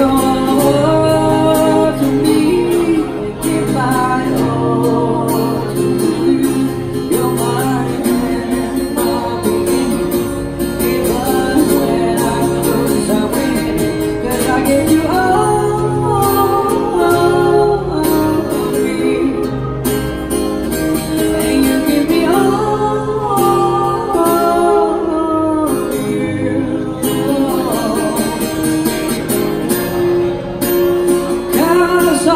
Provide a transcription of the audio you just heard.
Señor.